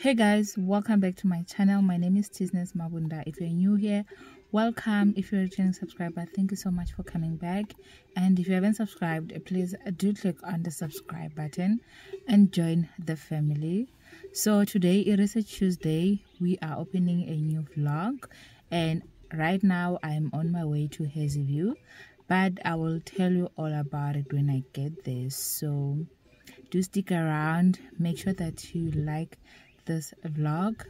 hey guys welcome back to my channel. My name is Tisnes Mabunda. If you're new here welcome. If you're a returning subscriber thank you so much for coming back. And if you haven't subscribed please do click on the subscribe button and join the family. So today it is a Tuesday. We are opening a new vlog. And right now I'm on my way to Hazyview. But I will tell you all about it when I get there. So do stick around. Make sure that you like this vlog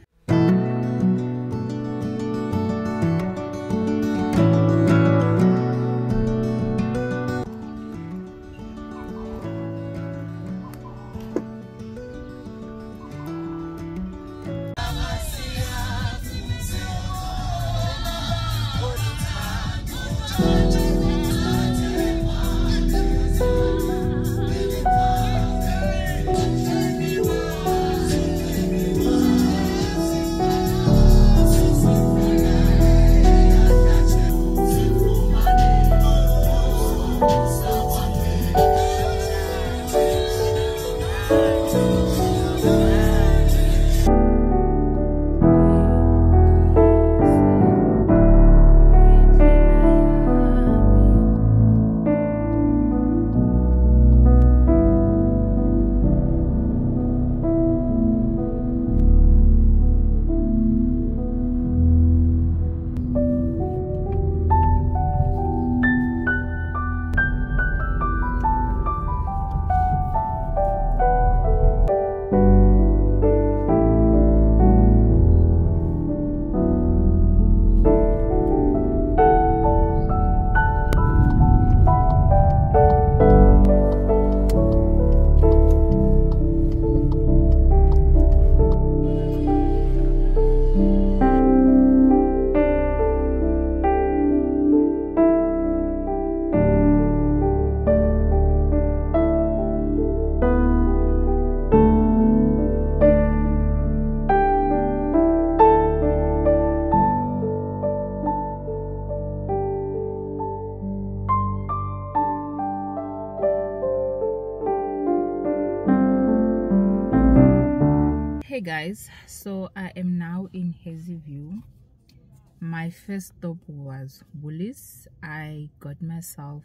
my first stop was woolies. I got myself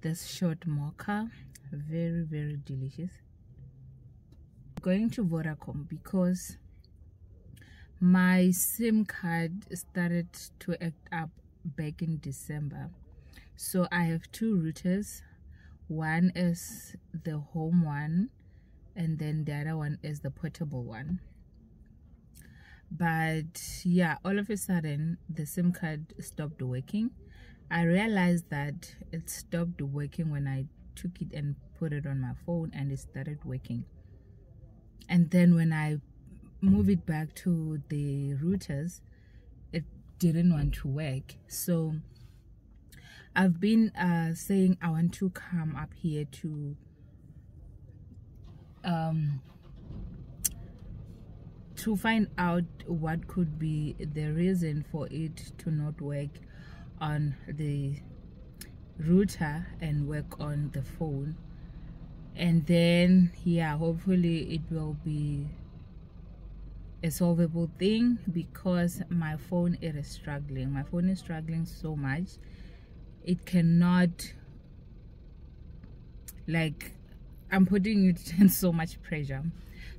this short mocha very very delicious. Going to vodacom because my sim card started to act up back in december. So i have two routers. One is the home one and then the other one is the portable one but yeah all of a sudden the sim card stopped working. I realized that it stopped working when i took it and put it on my phone and it started working. And then when i move it back to the routers it didn't want to work. So i've been uh, saying i want to come up here to um, to find out what could be the reason for it to not work on the router and work on the phone. And then yeah hopefully it will be a solvable thing because my phone is struggling. My phone is struggling so much. It cannot like I'm putting it in so much pressure.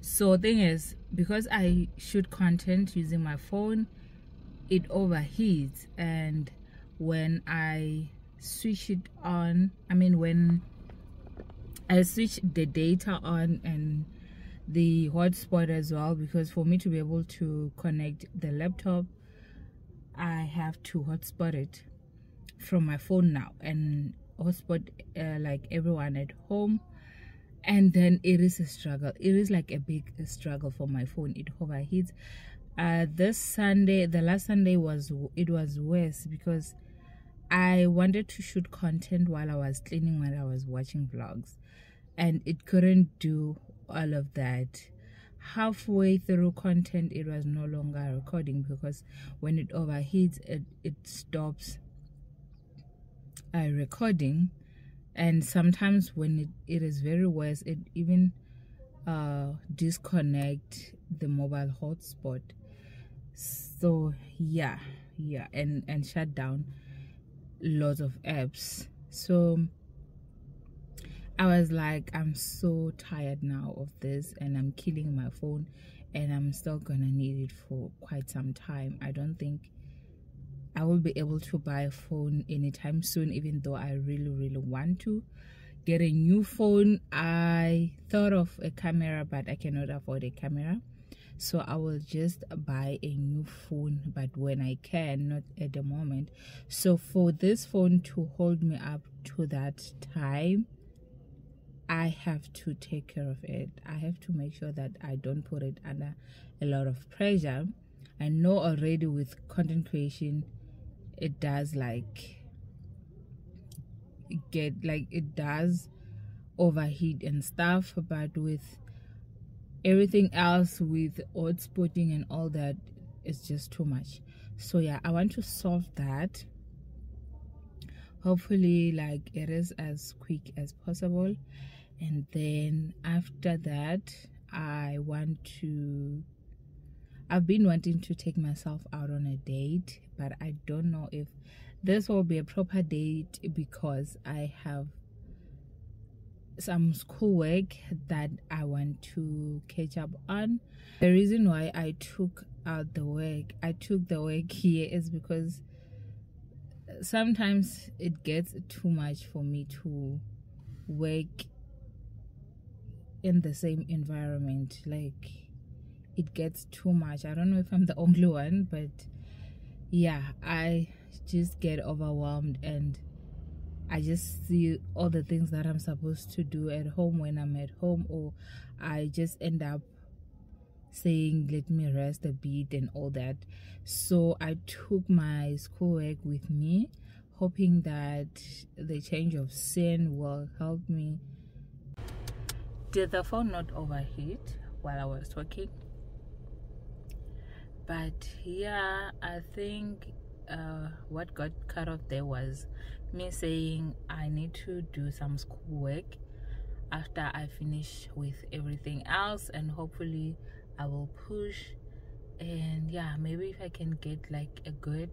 So thing is, because I shoot content using my phone, it overheats. And when I switch it on, I mean when I switch the data on and the hotspot as well because for me to be able to connect the laptop I have to hotspot it from my phone now. And hotspot uh, like everyone at home and then it is a struggle. It is like a big struggle for my phone. It overheats. Uh this sunday the last sunday was it was worse because i wanted to shoot content while i was cleaning while i was watching vlogs. And it couldn't do all of that. Halfway through content it was no longer recording because when it overheats it it stops uh, recording and sometimes when it, it is very worse it even uh disconnect the mobile hotspot. So yeah yeah and and shut down lots of apps. So i was like i'm so tired now of this and i'm killing my phone and i'm still gonna need it for quite some time. I don't think i will be able to buy a phone anytime soon even though i really really want to. Get a new phone i thought of a camera but i cannot afford a camera. So i will just buy a new phone but when i can not at the moment. So for this phone to hold me up to that time i have to take care of it. I have to make sure that i don't put it under a lot of pressure. I know already with content creation it does like get like it does overheat and stuff but with everything else with hotspotting and all that it's just too much. So yeah i want to solve that. Hopefully like it is as quick as possible. And then after that i want to i've been wanting to take myself out on a date but i don't know if this will be a proper date because i have some schoolwork that I want to catch up on. The reason why I took out the work, I took the work here is because sometimes it gets too much for me to work in the same environment. Like it gets too much. I don't know if I'm the only one, but yeah, I just get overwhelmed and I just see all the things that I'm supposed to do at home when I'm at home, or I just end up saying, Let me rest a bit and all that. So I took my schoolwork with me, hoping that the change of scene will help me. Did the phone not overheat while I was talking? But yeah, I think uh, what got cut off there was me saying I need to do some schoolwork after I finish with everything else and hopefully I will push. And yeah maybe if I can get like a good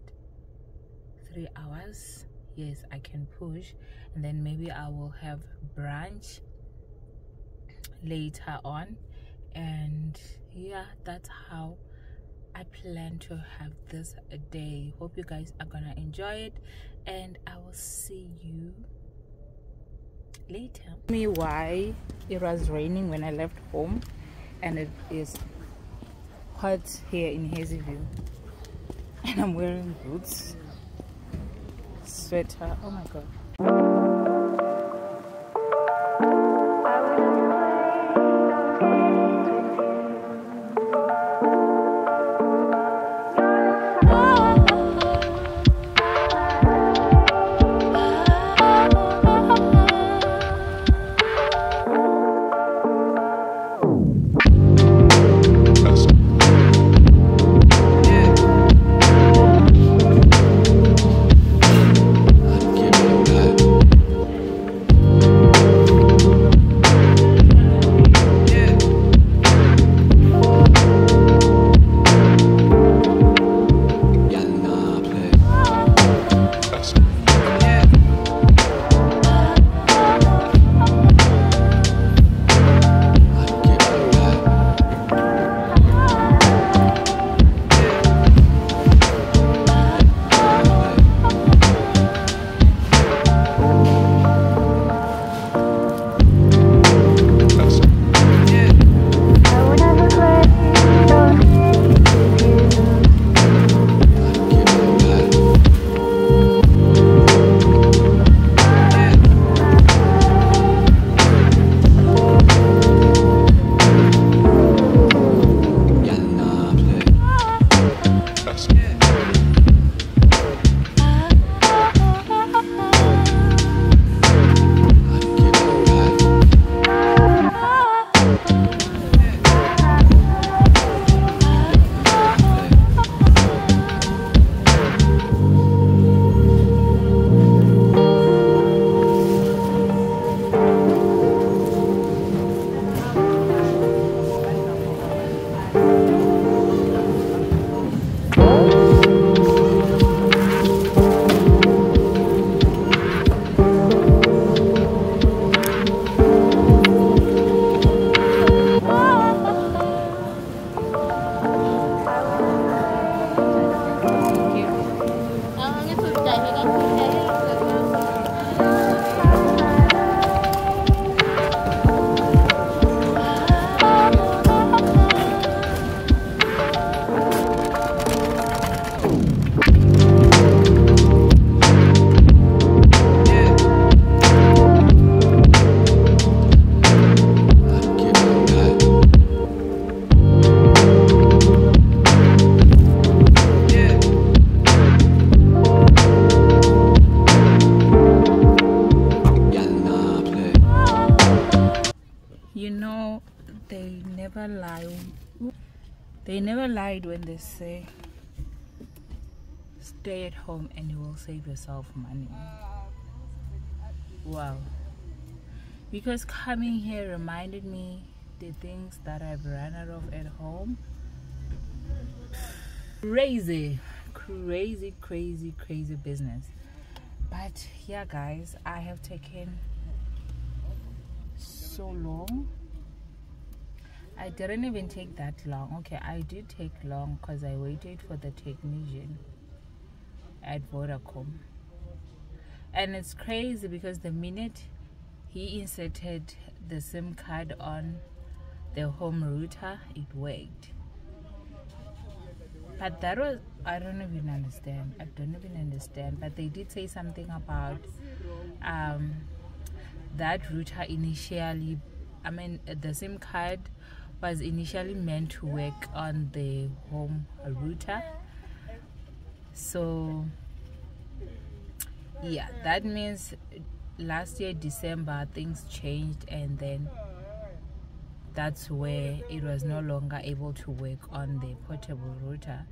three hours yes I can push. And then maybe I will have brunch later on. And yeah that's how I plan to have this day. Hope you guys are gonna enjoy it, and I will see you later. Tell Me why it was raining when I left home, and it is hot here in Hazyview, and I'm wearing boots, sweater. Oh my god. Stay at home and you will save yourself money. Wow. Because coming here reminded me the things that I've run out of at home. Crazy, crazy, crazy, crazy business. But yeah, guys, I have taken so long I didn't even take that long. Okay, I did take long because I waited for the technician at Vodacom. And it's crazy because the minute he inserted the SIM card on the home router, it worked. But that was, I don't even understand. I don't even understand. But they did say something about um, that router initially, I mean, the SIM card was initially meant to work on the home router so yeah that means last year december things changed and then that's where it was no longer able to work on the portable router.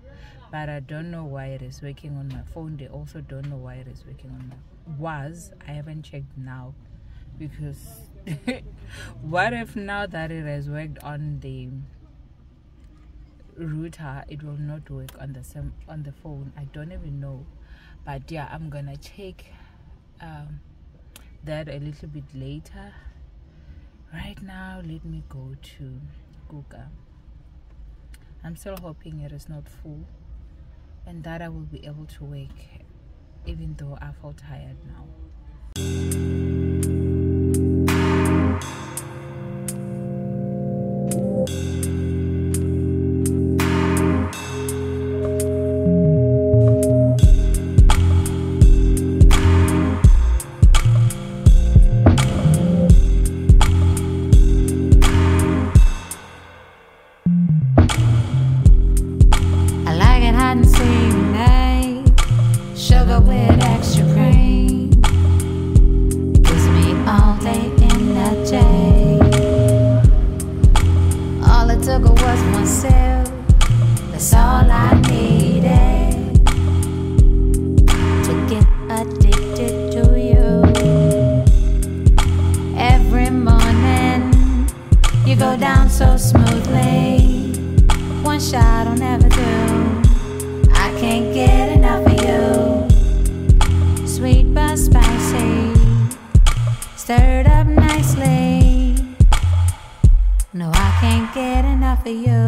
But i don't know why it is working on my phone. They also don't know why it is working on my was i haven't checked now because what if now that it has worked on the router it will not work on the same on the phone. I don't even know. But yeah i'm gonna check um, that a little bit later. Right now let me go to google. I'm still hoping it is not full and that i will be able to wake even though i feel tired now stirred up nicely. No, I can't get enough of you.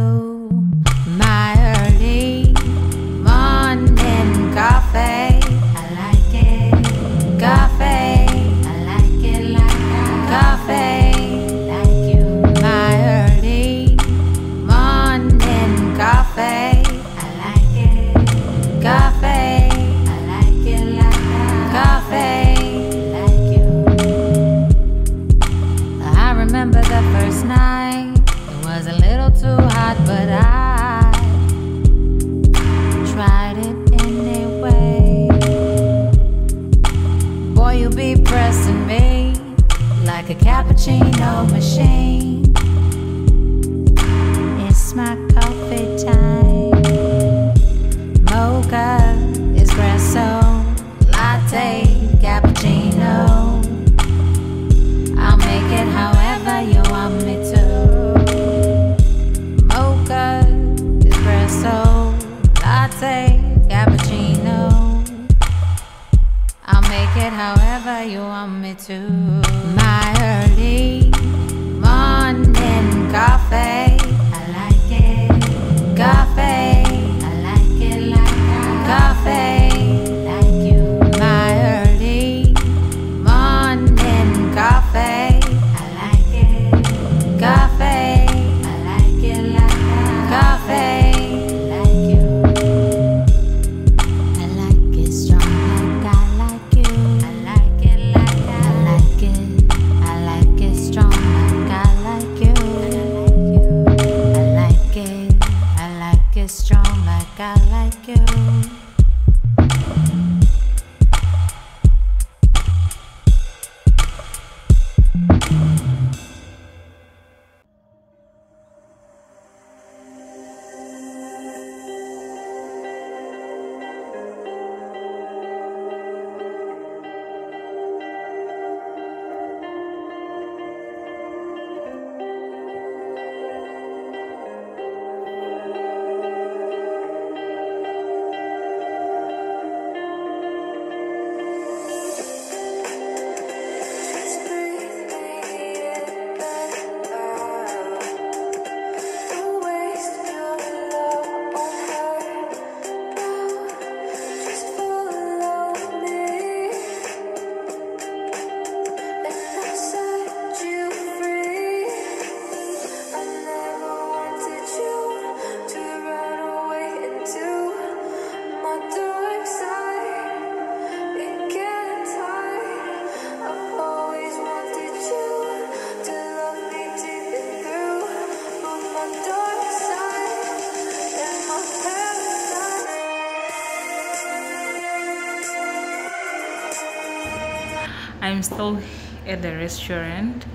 Still at the restaurant.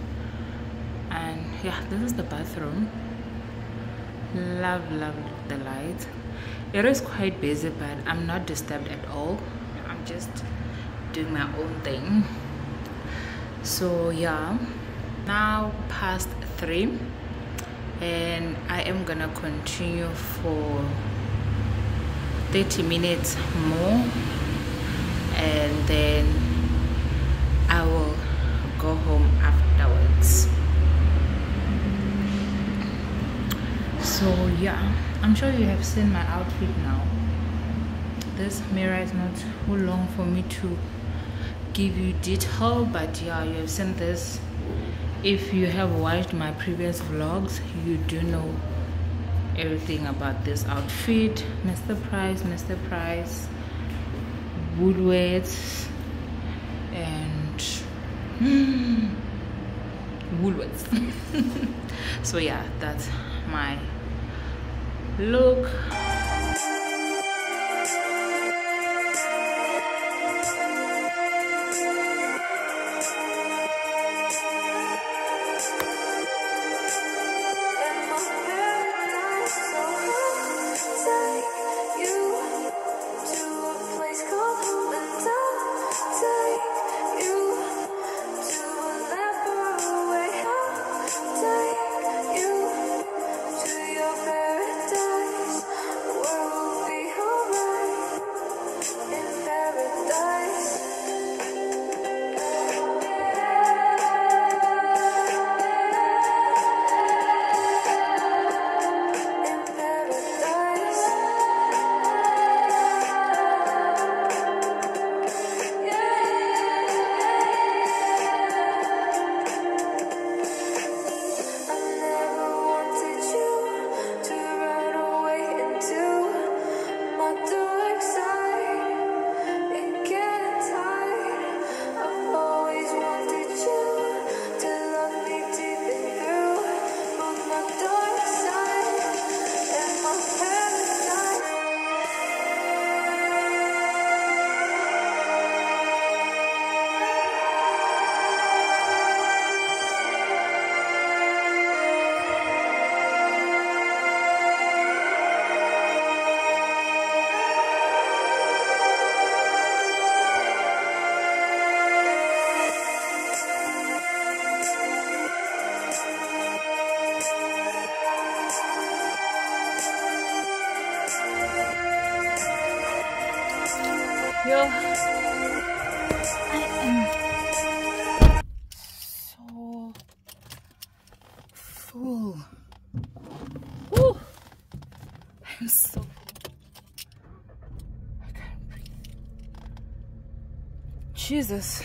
And yeah this is the bathroom. Love love the light it is quite busy but i'm not disturbed at all. I'm just doing my own thing. So yeah. Now past three. And i am gonna continue for 30 minutes more. And then i will go home afterwards. So yeah i'm sure you have seen my outfit now. This mirror is not too long for me to give you detail but yeah you have seen this. If you have watched my previous vlogs you do know everything about this outfit. Mr price mr price and woolworths. So yeah that's my look Yo, I am so full. Woo. I'm so full. I can't breathe. Jesus.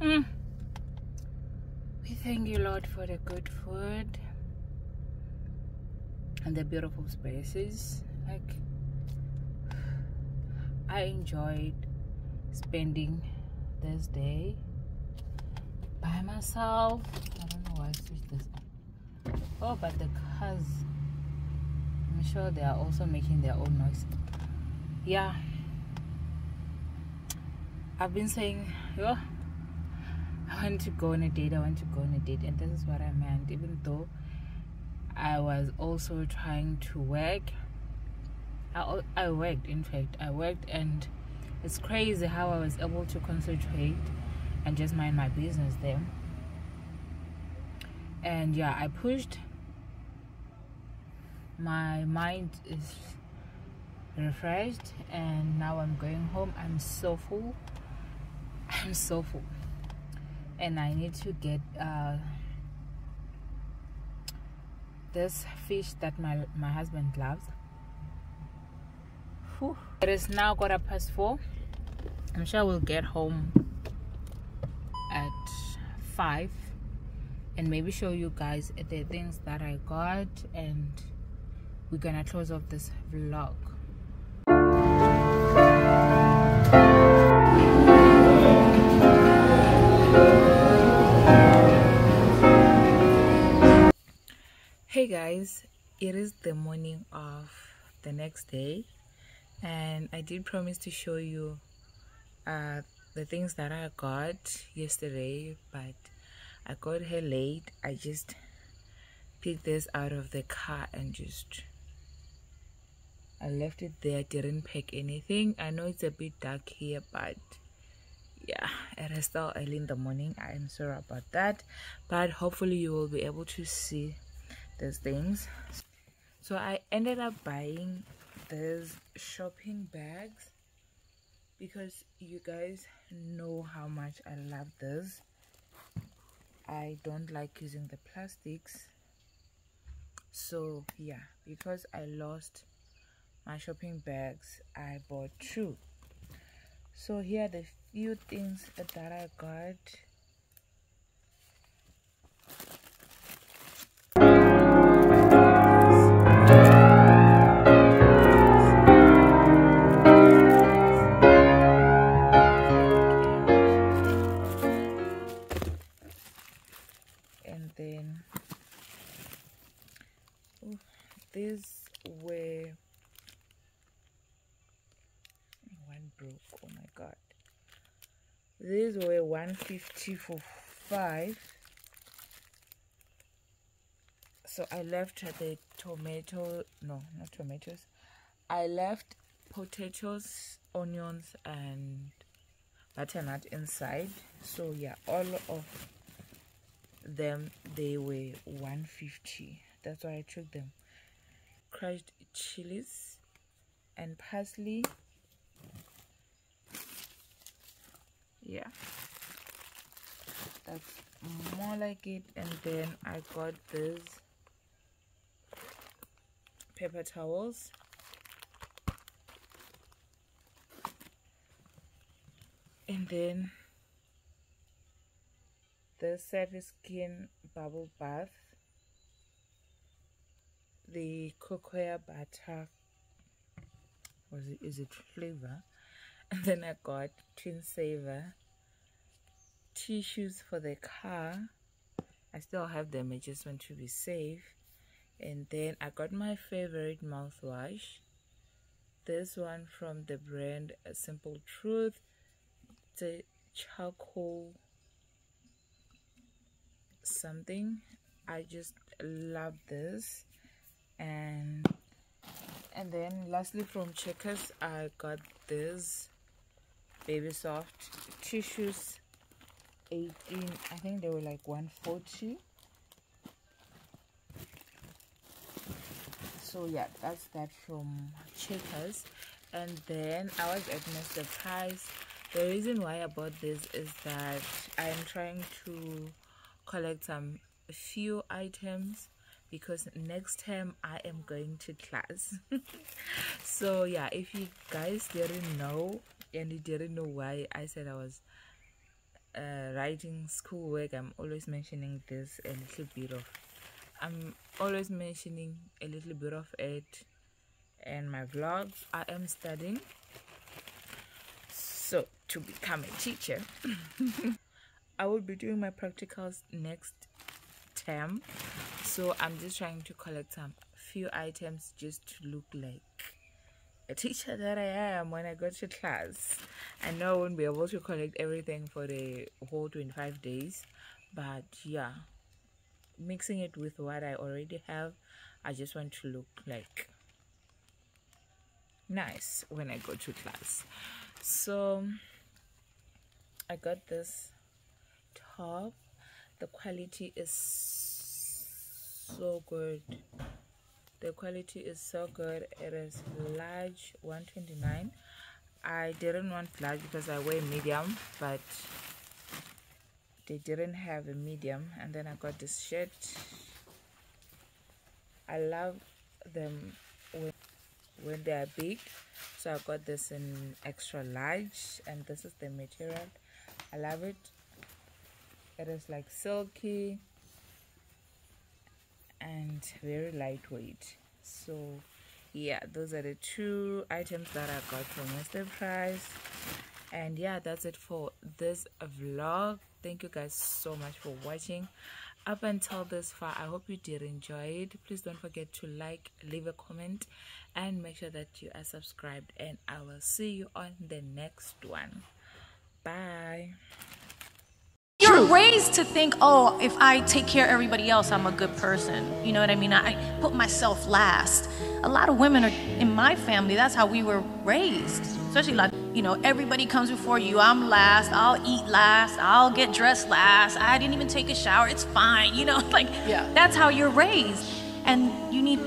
Mm. We thank you, Lord, for the good food and the beautiful spaces. Like, I enjoyed spending this day by myself. I don't know why I switched this on. Oh, but the cars, I'm sure they are also making their own noise. Yeah. I've been saying, yo, I want to go on a date, I want to go on a date, and this is what I meant, even though I was also trying to work I, I worked in fact. I worked and it's crazy how I was able to concentrate and just mind my business there. And yeah I pushed. My mind is refreshed and now I'm going home. I'm so full. I'm so full. And I need to get uh, this fish that my my husband loves Whew. It is now quarter past four. I'm sure we'll get home at five and maybe show you guys the things that I got and we're gonna close off this vlog. Hey guys, it is the morning of the next day and I did promise to show you uh, the things that I got yesterday, but I got here late. I just picked this out of the car and just I left it there. Didn't pack anything. I know it's a bit dark here, but yeah, it is still early in the morning. I am sorry about that, but hopefully you will be able to see these things. So I ended up buying these shopping bags because you guys know how much I love this. I don't like using the plastics. So yeah because I lost my shopping bags I bought two. So here are the few things that I got these were 150 for five. So i left the tomato no not tomatoes. I left potatoes onions and butternut inside. So yeah all of them they were 150 that's why i took them. Crushed chilies and parsley yeah. That's more like it. And then i got this paper towels. And then the surface skin bubble bath. The cocoa butter. Was it is it flavor and then I got Twinsaver tissues for the car. I still have them I just want to be safe. And then I got my favorite mouthwash. This one from the brand uh, Simple Truth. The charcoal something. I just love this. And and then lastly from checkers I got this baby soft tissues 18 i think they were like 140 so yeah that's that from checkers. And then i was at mr price. The reason why i bought this is that i am trying to collect some few items because next time i am going to class. So yeah if you guys didn't know and you didn't know why I said I was uh, writing schoolwork. I'm always mentioning this a little bit of. I'm always mentioning a little bit of it in my vlogs. I am studying so to become a teacher. I will be doing my practicals next term, so I'm just trying to collect some few items just to look like a teacher that I am when I go to class. I know I won't be able to collect everything for the whole 25 days, but yeah, mixing it with what I already have, I just want to look like nice when I go to class. So I got this top. The quality is so good the quality is so good it is large 129 i didn't want large because i wear medium but they didn't have a medium. And then i got this shirt. I love them when, when they are big. So i got this in extra large and this is the material. I love it. It is like silky and very lightweight. So yeah those are the two items that i got from mr price. And yeah that's it for this vlog. Thank you guys so much for watching. Up until this far i hope you did enjoy it. Please don't forget to like leave a comment and make sure that you are subscribed and i will see you on the next one. Bye. You're raised to think, oh, if I take care of everybody else, I'm a good person. You know what I mean? I put myself last. A lot of women are in my family, that's how we were raised. Especially like, you know, everybody comes before you. I'm last. I'll eat last. I'll get dressed last. I didn't even take a shower. It's fine. You know, like Yeah. that's how you're raised. And you need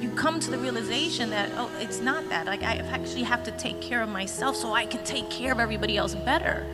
you come to the realization that oh it's not that like i actually have to take care of myself so i can take care of everybody else better